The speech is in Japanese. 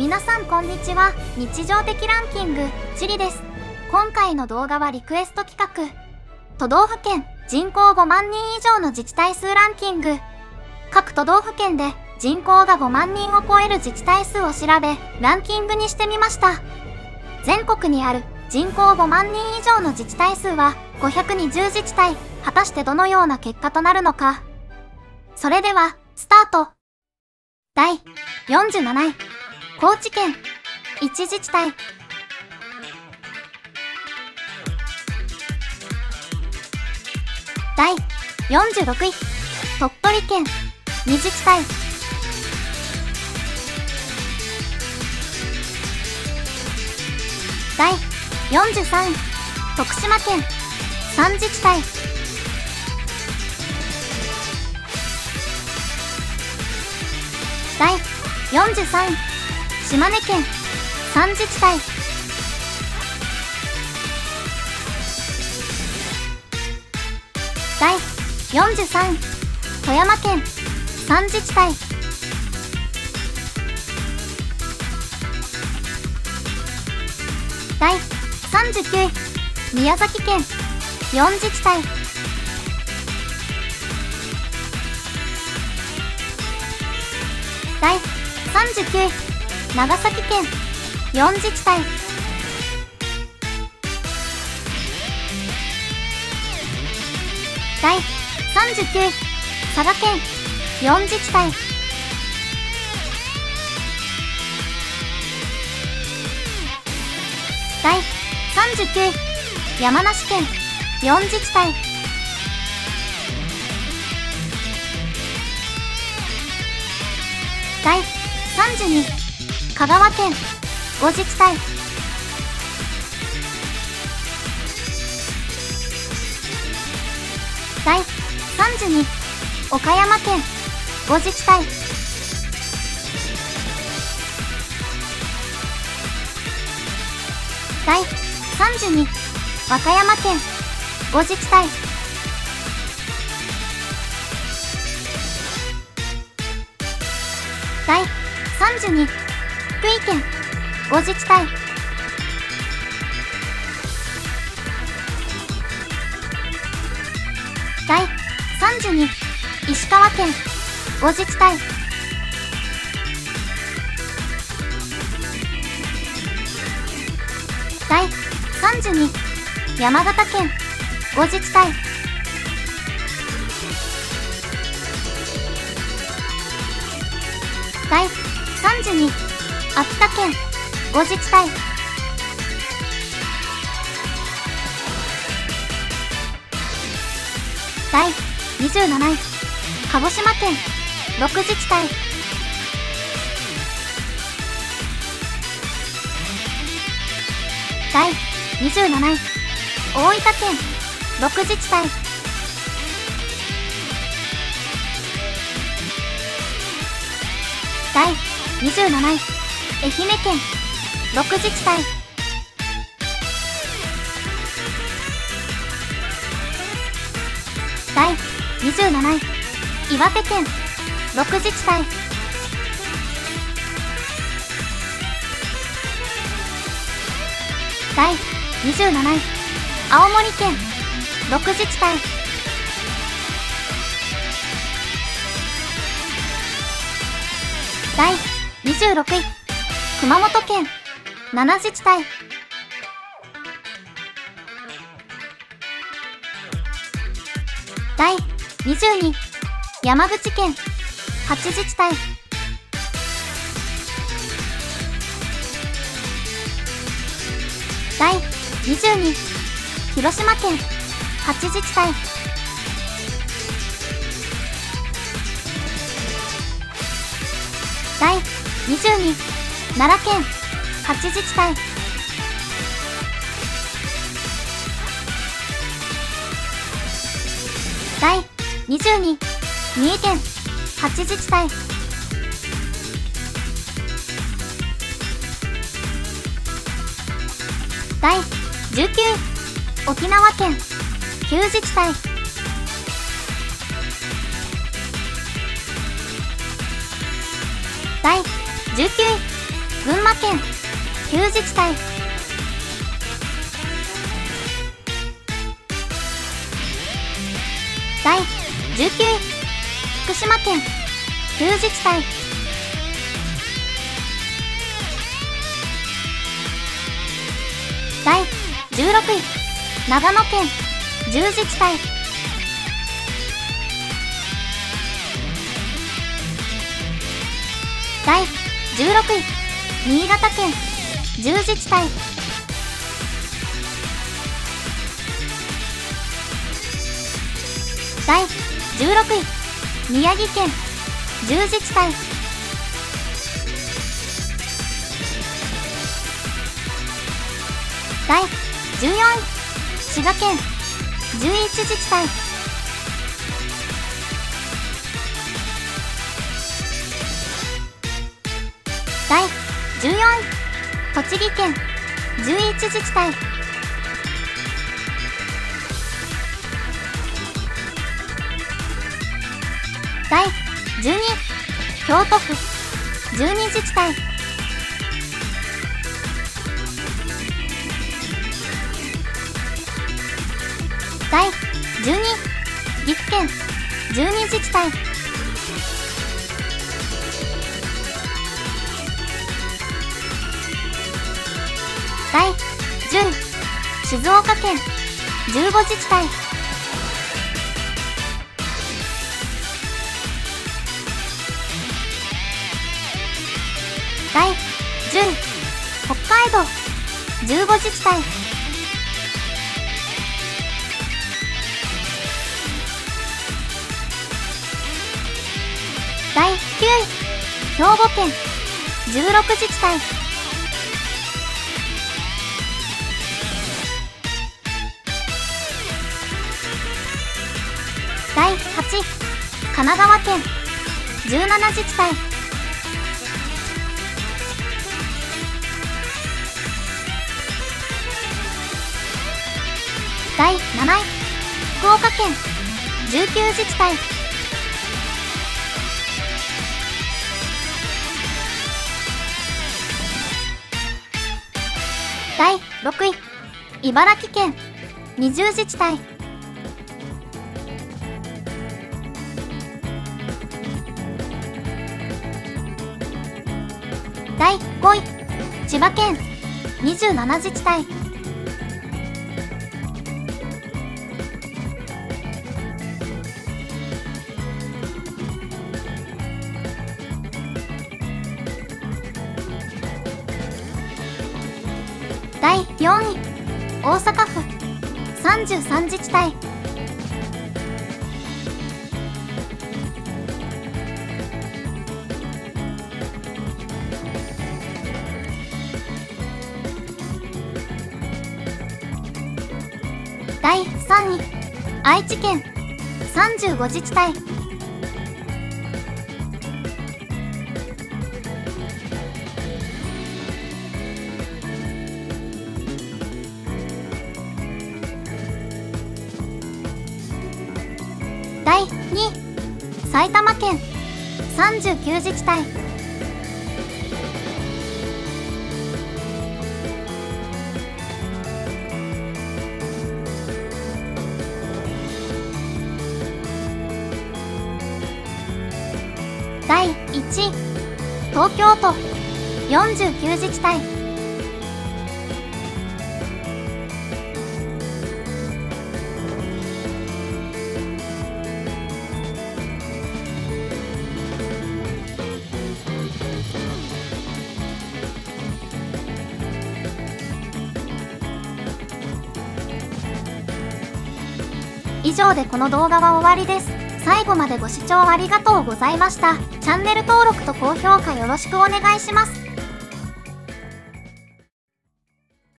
皆さんこんにちは。日常的ランキングチリです。今回の動画はリクエスト企画。都道府県人口5万人以上の自治体数ランキング。各都道府県で人口が5万人を超える自治体数を調べランキングにしてみました。全国にある人口5万人以上の自治体数は520自治体果たしてどのような結果となるのか。それではスタート。第47位。高知県1自治体第46位鳥取県2自治体第43位徳島県3自治体第43位島根県3自治体第43位富山県3自治体第39位宮崎県4自治体第39位長崎県4自治体第39位佐賀県4自治体第39位山梨県4自治体第32香川県5自治体。第32岡山県5自治体。第32和歌山県5自治体。第32福井県5自治体。第32石川県5自治体。第32山形県5自治体。第32秋田県5自治体。第27位鹿児島県6自治体。第27位大分県6自治体。第27位愛媛県6自治体第27位。岩手県6自治体第27位。青森県6自治体第26位。熊本県7自治体第22山口県8自治体第22広島県8自治体第22奈良県8自治体第22三重県8自治体第19沖縄県9自治体第19位群馬県旧自治体第19位福島県旧自治体第16位長野県10自治体第16位新潟県10自治体第16位宮城県10自治体第14位滋賀県11自治体栃木県11自治体。第12京都府12自治体。第12岐阜県12自治体。第10静岡県15自治体第10北海道15自治体第9位兵庫県16自治体第8位神奈川県。17自治体。第7位。福岡県。19自治体。第6位。茨城県。20自治体。第5位千葉県27自治体第4位大阪府33自治体第3位愛知県35自治体。第2位埼玉県39自治体。1位東京都。49自治体以上でこの動画は終わりです。最後までご視聴ありがとうございました。チャンネル登録と高評価よろしくお願いします。